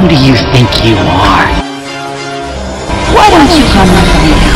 Who do you think you are? Why don't you come with me?